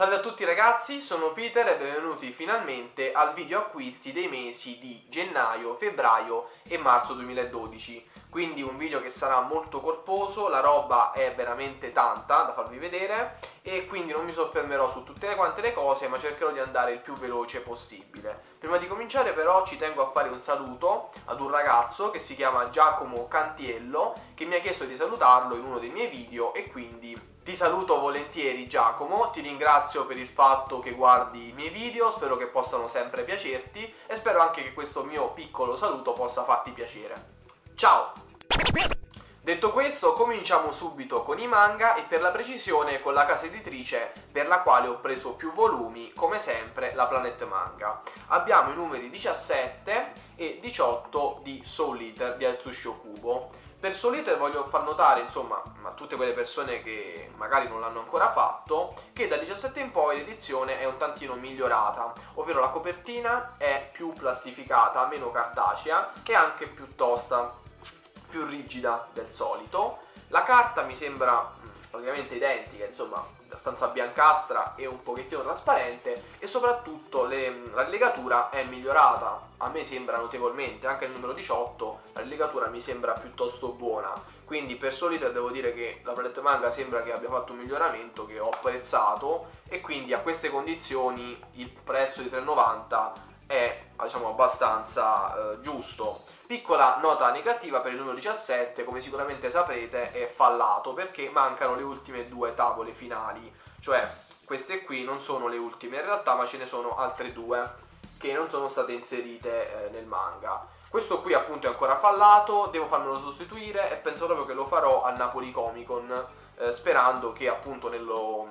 Salve a tutti ragazzi, sono Peter e benvenuti finalmente al video acquisti dei mesi di gennaio, febbraio e marzo 2012 quindi un video che sarà molto corposo, la roba è veramente tanta da farvi vedere e quindi non mi soffermerò su tutte quante le cose ma cercherò di andare il più veloce possibile. Prima di cominciare però ci tengo a fare un saluto ad un ragazzo che si chiama Giacomo Cantiello che mi ha chiesto di salutarlo in uno dei miei video e quindi ti saluto volentieri Giacomo, ti ringrazio per il fatto che guardi i miei video, spero che possano sempre piacerti e spero anche che questo mio piccolo saluto possa farti piacere. Ciao! Detto questo, cominciamo subito con i manga e per la precisione con la casa editrice per la quale ho preso più volumi, come sempre la Planet Manga. Abbiamo i numeri 17 e 18 di Soul Eater di Atsushi Kubo. Per Soul Eater voglio far notare, insomma, a tutte quelle persone che magari non l'hanno ancora fatto, che da 17 in poi l'edizione è un tantino migliorata, ovvero la copertina è più plastificata, meno cartacea e anche più tosta più rigida del solito. La carta mi sembra mm, praticamente identica, insomma, abbastanza biancastra e un pochettino trasparente e soprattutto le, mm, la legatura è migliorata, a me sembra notevolmente, anche il numero 18 la legatura mi sembra piuttosto buona, quindi per solito devo dire che la Planet Manga sembra che abbia fatto un miglioramento che ho apprezzato e quindi a queste condizioni il prezzo di 3,90 è diciamo abbastanza eh, giusto Piccola nota negativa per il numero 17, come sicuramente saprete, è fallato perché mancano le ultime due tavole finali, cioè queste qui non sono le ultime in realtà, ma ce ne sono altre due che non sono state inserite eh, nel manga. Questo qui appunto è ancora fallato, devo farmelo sostituire e penso proprio che lo farò al Napoli Comic Con, eh, sperando che appunto nello,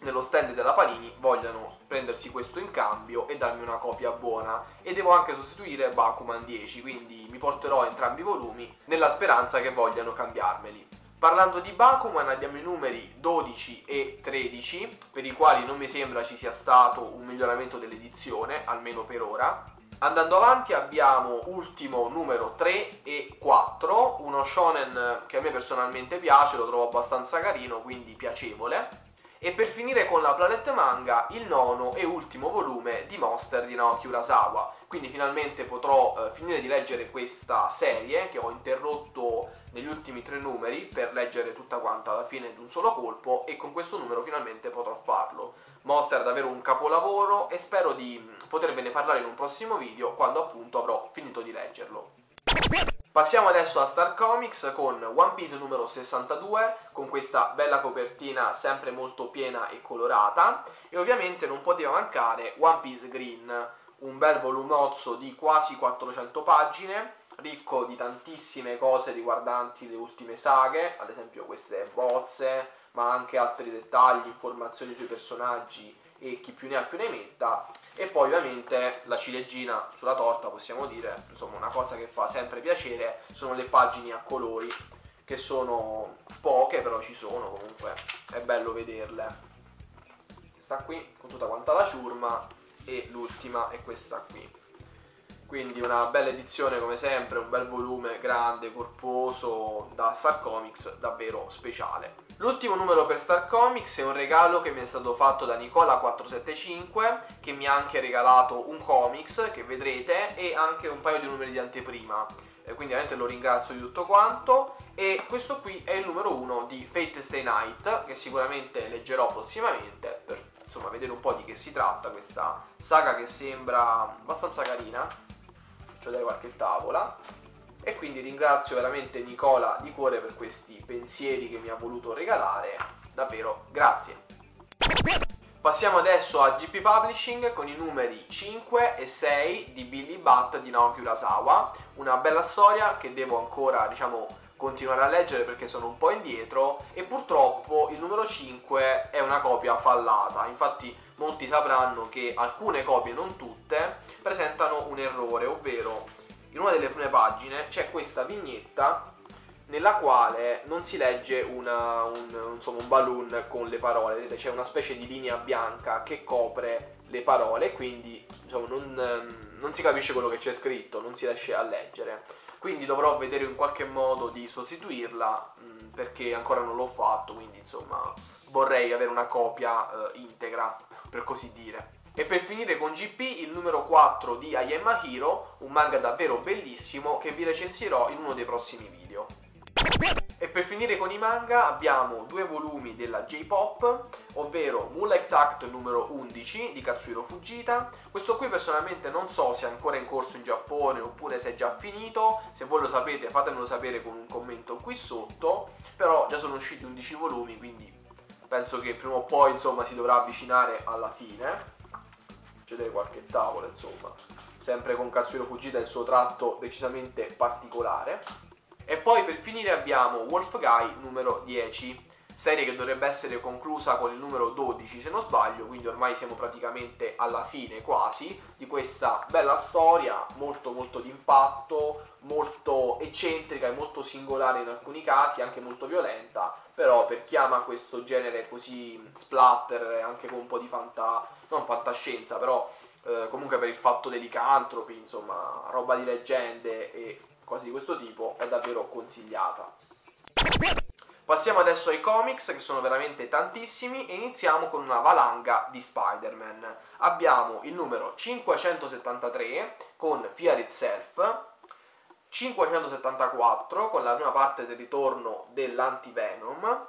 nello stand della Panini vogliano prendersi questo in cambio e darmi una copia buona. E devo anche sostituire Bakuman 10 quindi mi porterò entrambi i volumi nella speranza che vogliano cambiarmeli. Parlando di Bakuman abbiamo i numeri 12 e 13 per i quali non mi sembra ci sia stato un miglioramento dell'edizione almeno per ora. Andando avanti abbiamo ultimo numero 3 e 4, uno shonen che a me personalmente piace, lo trovo abbastanza carino, quindi piacevole. E per finire con la Planet Manga, il nono e ultimo volume di Monster di Naoki Urasawa. Quindi finalmente potrò eh, finire di leggere questa serie che ho interrotto negli ultimi tre numeri per leggere tutta quanta alla fine di un solo colpo e con questo numero finalmente potrò farlo. Monster è davvero un capolavoro e spero di mm, potervene parlare in un prossimo video quando appunto avrò finito. Passiamo adesso a Star Comics con One Piece numero 62, con questa bella copertina sempre molto piena e colorata, e ovviamente non poteva mancare One Piece Green, un bel volumozzo di quasi 400 pagine, ricco di tantissime cose riguardanti le ultime saghe, ad esempio queste bozze, ma anche altri dettagli, informazioni sui personaggi e chi più ne ha più ne metta e poi ovviamente la ciliegina sulla torta possiamo dire insomma una cosa che fa sempre piacere sono le pagine a colori che sono poche però ci sono comunque è bello vederle. Sta qui con tutta quanta la ciurma e l'ultima è questa qui quindi una bella edizione come sempre, un bel volume grande, corposo da Star Comics, davvero speciale. L'ultimo numero per Star Comics è un regalo che mi è stato fatto da Nicola475 che mi ha anche regalato un comics che vedrete e anche un paio di numeri di anteprima. Quindi ovviamente lo ringrazio di tutto quanto. E questo qui è il numero 1 di Fate Stay Night che sicuramente leggerò prossimamente per insomma vedere un po' di che si tratta questa saga che sembra abbastanza carina cioè qualche tavola. E quindi ringrazio veramente Nicola di cuore per questi pensieri che mi ha voluto regalare, davvero grazie. Passiamo adesso a GP Publishing con i numeri 5 e 6 di Billy Bat di Naoki Urasawa, una bella storia che devo ancora, diciamo, continuare a leggere perché sono un po' indietro. E purtroppo il numero 5 è una copia fallata, infatti molti sapranno che alcune copie, non tutte, presentano un errore, ovvero in una delle prime pagine c'è questa vignetta nella quale non si legge una, un, insomma, un balloon con le parole, vedete c'è una specie di linea bianca che copre le parole, quindi diciamo, non, non si capisce quello che c'è scritto, non si riesce a leggere. Quindi dovrò vedere in qualche modo di sostituirla mh, perché ancora non l'ho fatto, quindi insomma vorrei avere una copia eh, integra, per così dire. E per finire con GP, il numero 4 di I Am a Hero, un manga davvero bellissimo che vi recensirò in uno dei prossimi video. E per finire con i manga abbiamo due volumi della J-Pop, ovvero Moonlight Act numero 11 di Katsuhiro Fujita. Questo qui personalmente non so se è ancora in corso in Giappone oppure se è già finito, se voi lo sapete fatemelo sapere con un commento qui sotto, però già sono usciti 11 volumi, quindi penso che prima o poi insomma si dovrà avvicinare alla fine. Cedere qualche tavola insomma, sempre con Katsuhiro Fujita il suo tratto decisamente particolare. E poi per finire abbiamo Wolf Guy numero 10, serie che dovrebbe essere conclusa con il numero 12 se non sbaglio, quindi ormai siamo praticamente alla fine quasi di questa bella storia, molto molto d'impatto, molto eccentrica e molto singolare in alcuni casi, anche molto violenta, però per chi ama questo genere così splatter, anche con un po' di fanta... non fantascienza, però eh, comunque per il fatto dei licantropi, insomma, roba di leggende e cose di questo tipo è davvero consigliata. Passiamo adesso ai comics che sono veramente tantissimi e iniziamo con una valanga di Spider-Man. Abbiamo il numero 573 con Fear Itself, 574 con la prima parte del ritorno dell'Anti-Venom,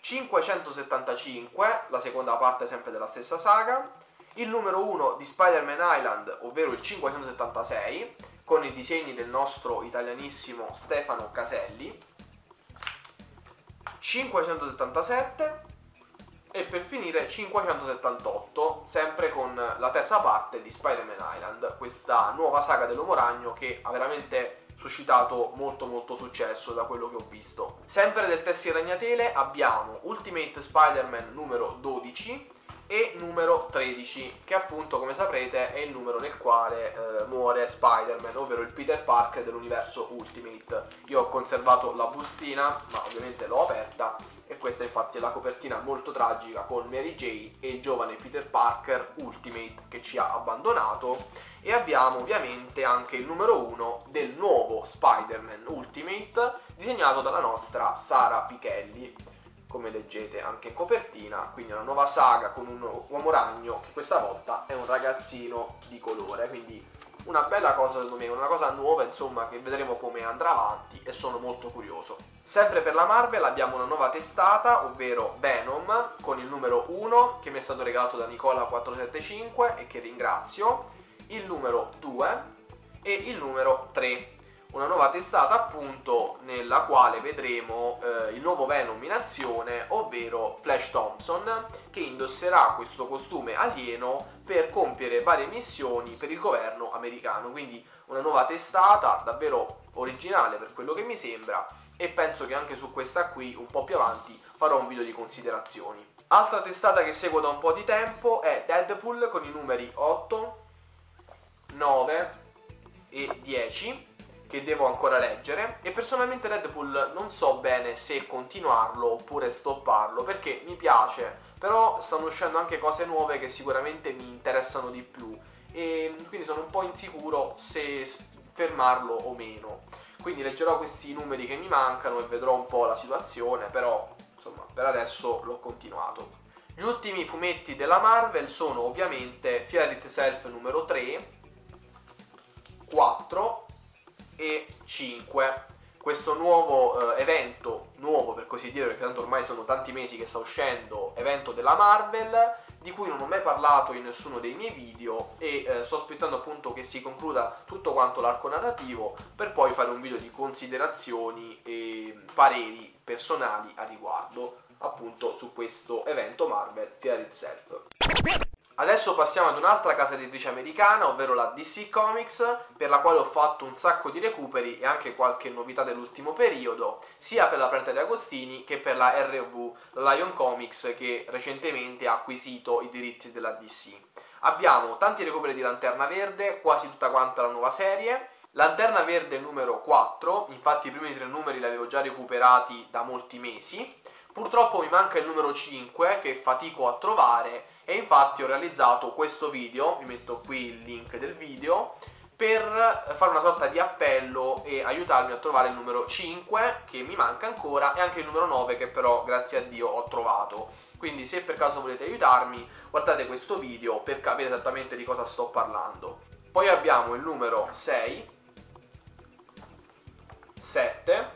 575, la seconda parte sempre della stessa saga, il numero 1 di Spider-Man Island, ovvero il 576, con i disegni del nostro italianissimo Stefano Caselli 577 e per finire 578 sempre con la terza parte di Spider-Man Island questa nuova saga dell'Uomo Ragno che ha veramente suscitato molto molto successo da quello che ho visto. Sempre del Tessi Ragnatele abbiamo Ultimate Spider-Man numero 12 e numero 13 che appunto come saprete è il numero nel quale eh, muore Spider-Man ovvero il Peter Parker dell'universo Ultimate. Io ho conservato la bustina ma ovviamente l'ho aperta e questa infatti è la copertina molto tragica con Mary J e il giovane Peter Parker Ultimate che ci ha abbandonato. E abbiamo ovviamente anche il numero 1 del nuovo Spider-Man Ultimate disegnato dalla nostra Sara Pichelli come leggete anche in copertina, quindi una nuova saga con un uomo ragno che questa volta è un ragazzino di colore, quindi una bella cosa secondo me, una cosa nuova insomma che vedremo come andrà avanti e sono molto curioso. Sempre per la Marvel abbiamo una nuova testata, ovvero Venom, con il numero 1 che mi è stato regalato da Nicola475 e che ringrazio, il numero 2 e il numero 3 una nuova testata appunto nella quale vedremo eh, il nuovo Venom in azione, ovvero Flash Thompson, che indosserà questo costume alieno per compiere varie missioni per il governo americano. Quindi una nuova testata davvero originale per quello che mi sembra e penso che anche su questa qui un po' più avanti farò un video di considerazioni. Altra testata che seguo da un po' di tempo è Deadpool con i numeri 8, 9 e 10 che devo ancora leggere e personalmente Deadpool non so bene se continuarlo oppure stopparlo perché mi piace, però stanno uscendo anche cose nuove che sicuramente mi interessano di più e quindi sono un po' insicuro se fermarlo o meno. Quindi leggerò questi numeri che mi mancano e vedrò un po' la situazione, però insomma per adesso l'ho continuato. Gli ultimi fumetti della Marvel sono ovviamente Fear Itself numero 3, 4 e 5 questo nuovo eh, evento, nuovo per così dire, perché tanto ormai sono tanti mesi che sta uscendo, evento della Marvel, di cui non ho mai parlato in nessuno dei miei video e eh, sto aspettando appunto che si concluda tutto quanto l'arco narrativo per poi fare un video di considerazioni e pareri personali a riguardo appunto su questo evento Marvel Fear Itself. Adesso passiamo ad un'altra casa editrice americana, ovvero la DC Comics, per la quale ho fatto un sacco di recuperi e anche qualche novità dell'ultimo periodo, sia per la Planeta di Agostini che per la RV, Lion Comics, che recentemente ha acquisito i diritti della DC. Abbiamo tanti recuperi di Lanterna Verde, quasi tutta quanta la nuova serie, Lanterna Verde numero 4, infatti i primi tre numeri li avevo già recuperati da molti mesi, purtroppo mi manca il numero 5 che fatico a trovare e infatti ho realizzato questo video, vi metto qui il link del video, per fare una sorta di appello e aiutarmi a trovare il numero 5 che mi manca ancora e anche il numero 9 che però grazie a Dio ho trovato. quindi se per caso volete aiutarmi guardate questo video per capire esattamente di cosa sto parlando. Poi abbiamo il numero 6, 7,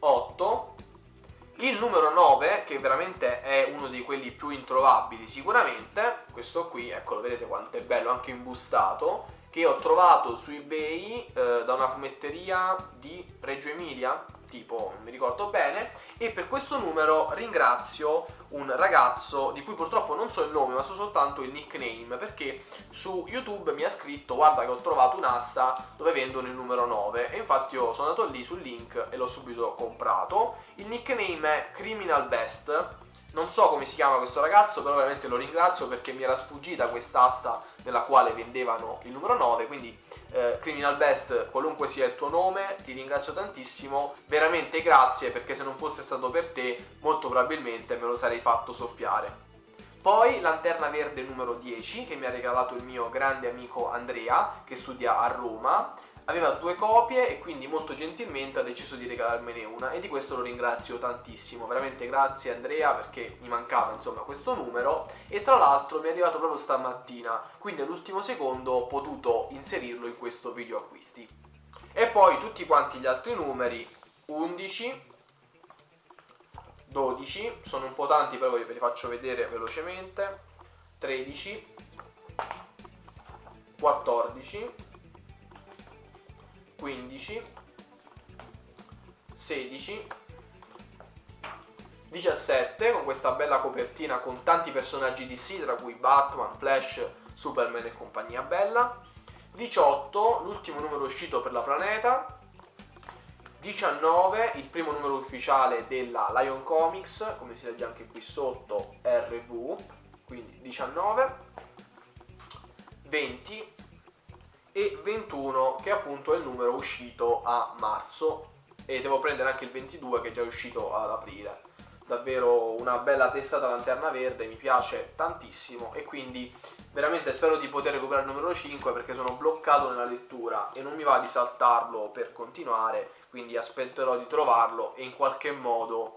8, il numero 9 che veramente è uno di quelli più introvabili sicuramente, questo qui, eccolo vedete quanto è bello anche imbustato, che ho trovato su ebay eh, da una fumetteria di Reggio Emilia, tipo non mi ricordo bene, e per questo numero ringrazio un ragazzo di cui purtroppo non so il nome ma so soltanto il nickname perché su YouTube mi ha scritto guarda che ho trovato un'asta dove vendono il numero 9 e infatti io sono andato lì sul link e l'ho subito comprato. Il nickname è Criminal Best non so come si chiama questo ragazzo, però veramente lo ringrazio perché mi era sfuggita quest'asta nella quale vendevano il numero 9, quindi eh, Criminal Best, qualunque sia il tuo nome, ti ringrazio tantissimo, veramente grazie perché se non fosse stato per te molto probabilmente me lo sarei fatto soffiare. Poi Lanterna Verde numero 10 che mi ha regalato il mio grande amico Andrea che studia a Roma aveva due copie e quindi molto gentilmente ha deciso di regalarmene una e di questo lo ringrazio tantissimo, veramente grazie Andrea perché mi mancava insomma questo numero e tra l'altro mi è arrivato proprio stamattina, quindi all'ultimo secondo ho potuto inserirlo in questo video acquisti. E poi tutti quanti gli altri numeri, 11, 12, sono un po' tanti però ve li faccio vedere velocemente, 13, 14, 15, 16, 17 con questa bella copertina con tanti personaggi DC tra cui Batman, Flash, Superman e compagnia bella 18 l'ultimo numero uscito per la planeta 19 il primo numero ufficiale della Lion Comics come si legge anche qui sotto RV quindi 19 20 e 21 che appunto è il numero uscito a marzo. E devo prendere anche il 22 che è già uscito ad aprile. Davvero una bella testata lanterna verde mi piace tantissimo. E quindi veramente spero di poter recuperare il numero 5 perché sono bloccato nella lettura e non mi va di saltarlo per continuare. Quindi aspetterò di trovarlo e in qualche modo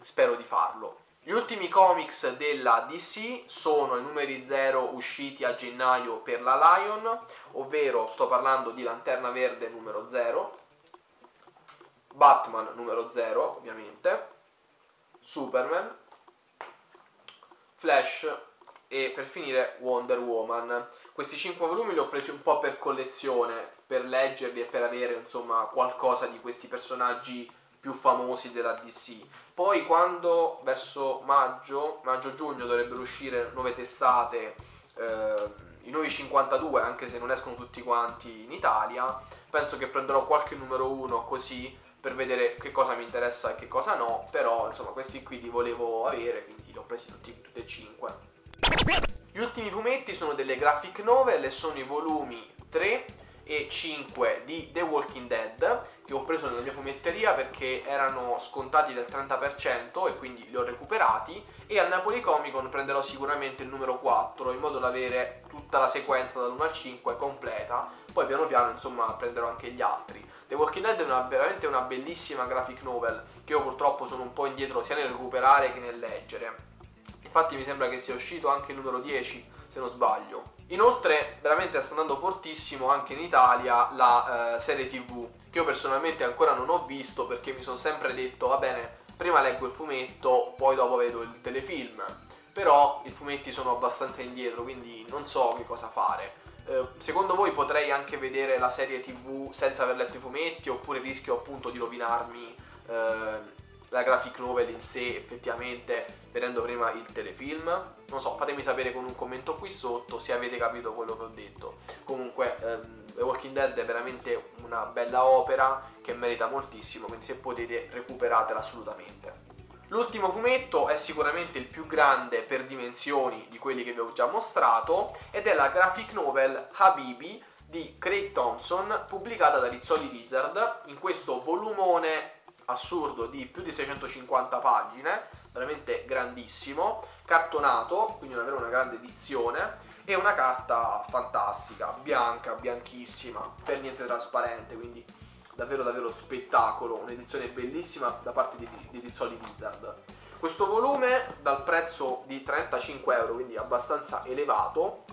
spero di farlo gli ultimi comics della DC sono i numeri 0 usciti a gennaio per la Lion, ovvero sto parlando di Lanterna Verde numero 0, Batman numero 0 ovviamente, Superman, Flash e per finire Wonder Woman. Questi 5 volumi li ho presi un po' per collezione, per leggerli e per avere insomma qualcosa di questi personaggi più famosi della DC. Poi quando verso maggio, maggio-giugno dovrebbero uscire nuove testate, eh, i nuovi 52, anche se non escono tutti quanti in Italia, penso che prenderò qualche numero 1 così per vedere che cosa mi interessa e che cosa no, però insomma questi qui li volevo avere, quindi li ho presi tutti, e 5. Gli ultimi fumetti sono delle graphic novel e sono i volumi 3 e 5 di The Walking Dead che ho preso nella mia fumetteria perché erano scontati del 30% e quindi li ho recuperati e al Napoli Comic Con prenderò sicuramente il numero 4 in modo da avere tutta la sequenza dall'1 al 5 completa poi piano piano insomma prenderò anche gli altri. The Walking Dead è una, veramente una bellissima graphic novel che io purtroppo sono un po' indietro sia nel recuperare che nel leggere. Infatti mi sembra che sia uscito anche il numero 10 se non sbaglio Inoltre veramente sta andando fortissimo anche in Italia la eh, serie tv che io personalmente ancora non ho visto perché mi sono sempre detto va bene prima leggo il fumetto poi dopo vedo il telefilm. Però i fumetti sono abbastanza indietro quindi non so che cosa fare. Eh, secondo voi potrei anche vedere la serie tv senza aver letto i fumetti oppure rischio appunto di rovinarmi eh, la graphic novel in sé effettivamente vedendo prima il telefilm. Non so fatemi sapere con un commento qui sotto se avete capito quello che ho detto. Comunque ehm, The Walking Dead è veramente una bella opera che merita moltissimo quindi se potete recuperatela assolutamente. L'ultimo fumetto è sicuramente il più grande per dimensioni di quelli che vi ho già mostrato ed è la graphic novel Habibi di Craig Thompson pubblicata da Rizzoli Wizard in questo volumone assurdo di più di 650 pagine, veramente grandissimo, cartonato, quindi davvero una grande edizione, e una carta fantastica, bianca, bianchissima, per niente trasparente, quindi davvero davvero spettacolo, un'edizione bellissima da parte di, di Rizzoli Wizard. Questo volume dal prezzo di 35 euro, quindi abbastanza elevato,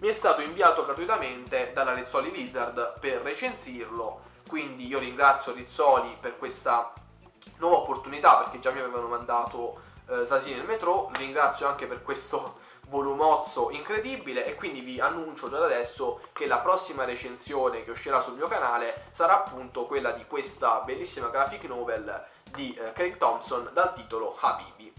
mi è stato inviato gratuitamente dalla Rizzoli Wizard per recensirlo, quindi io ringrazio Rizzoli per questa nuova opportunità perché già mi avevano mandato eh, Sasini nel metro, ringrazio anche per questo volumozzo incredibile e quindi vi annuncio già da adesso che la prossima recensione che uscirà sul mio canale sarà appunto quella di questa bellissima graphic novel di eh, Craig Thompson dal titolo Habibi.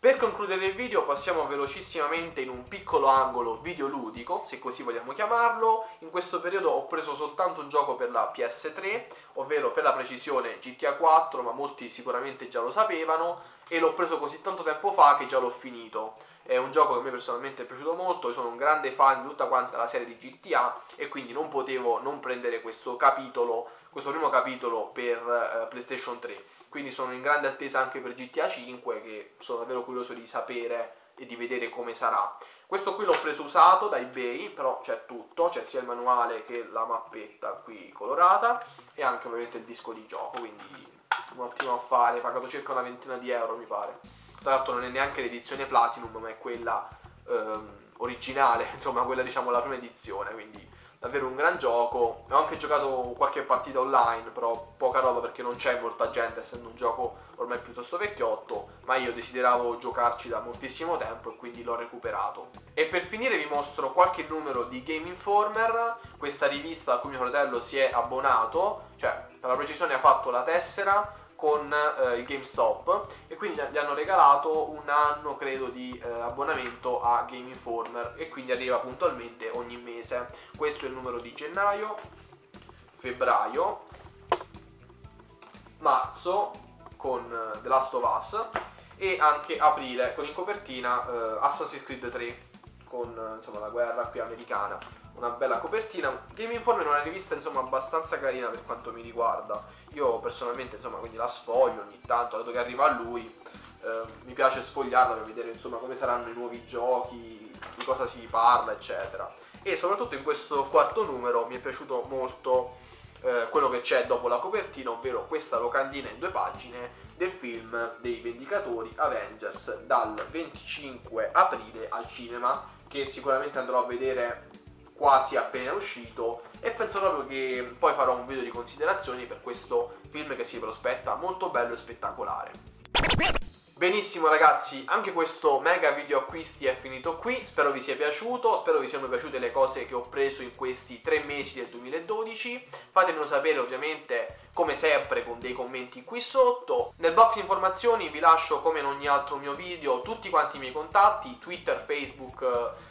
Per concludere il video passiamo velocissimamente in un piccolo angolo videoludico, se così vogliamo chiamarlo. In questo periodo ho preso soltanto un gioco per la PS3, ovvero per la precisione GTA 4, ma molti sicuramente già lo sapevano, e l'ho preso così tanto tempo fa che già l'ho finito. È un gioco che a me personalmente è piaciuto molto, io sono un grande fan di tutta quanta la serie di GTA e quindi non potevo non prendere questo capitolo, questo primo capitolo per uh, PlayStation 3 quindi sono in grande attesa anche per GTA 5 che sono davvero curioso di sapere e di vedere come sarà. Questo qui l'ho preso usato da eBay, però c'è tutto, c'è sia il manuale che la mappetta qui colorata e anche ovviamente il disco di gioco, quindi un ottimo affare, pagato circa una ventina di euro mi pare. Tra l'altro non è neanche l'edizione Platinum, ma è quella ehm, originale, insomma quella diciamo la prima edizione, quindi davvero un gran gioco. Ho anche giocato qualche partita online, però poca roba perché non c'è molta gente, essendo un gioco ormai piuttosto vecchiotto, ma io desideravo giocarci da moltissimo tempo e quindi l'ho recuperato. E per finire vi mostro qualche numero di Game Informer, questa rivista a cui mio fratello si è abbonato, cioè per la precisione ha fatto la tessera con eh, il GameStop e quindi gli hanno regalato un anno credo di eh, abbonamento a Game Informer e quindi arriva puntualmente ogni mese. Questo è il numero di gennaio febbraio marzo con uh, The Last of Us e anche aprile con in copertina uh, Assassin's Creed 3 con uh, insomma la guerra qui americana una bella copertina. Game Informer è una rivista insomma abbastanza carina per quanto mi riguarda. Io personalmente insomma quindi la sfoglio ogni tanto, dato che arriva a lui, eh, mi piace sfogliarla per vedere insomma come saranno i nuovi giochi, di cosa si parla, eccetera. E soprattutto in questo quarto numero mi è piaciuto molto eh, quello che c'è dopo la copertina, ovvero questa locandina in due pagine del film dei Vendicatori Avengers dal 25 aprile al cinema che sicuramente andrò a vedere quasi appena uscito e penso proprio che poi farò un video di considerazioni per questo film che si prospetta molto bello e spettacolare. Benissimo ragazzi, anche questo mega video acquisti è finito qui, spero vi sia piaciuto, spero vi siano piaciute le cose che ho preso in questi tre mesi del 2012, fatemelo sapere ovviamente come sempre con dei commenti qui sotto. Nel box informazioni vi lascio come in ogni altro mio video tutti quanti i miei contatti, Twitter, Facebook,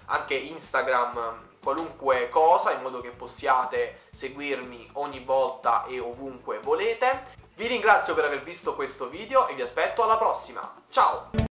anche Instagram, qualunque cosa in modo che possiate seguirmi ogni volta e ovunque volete. Vi ringrazio per aver visto questo video e vi aspetto alla prossima. Ciao!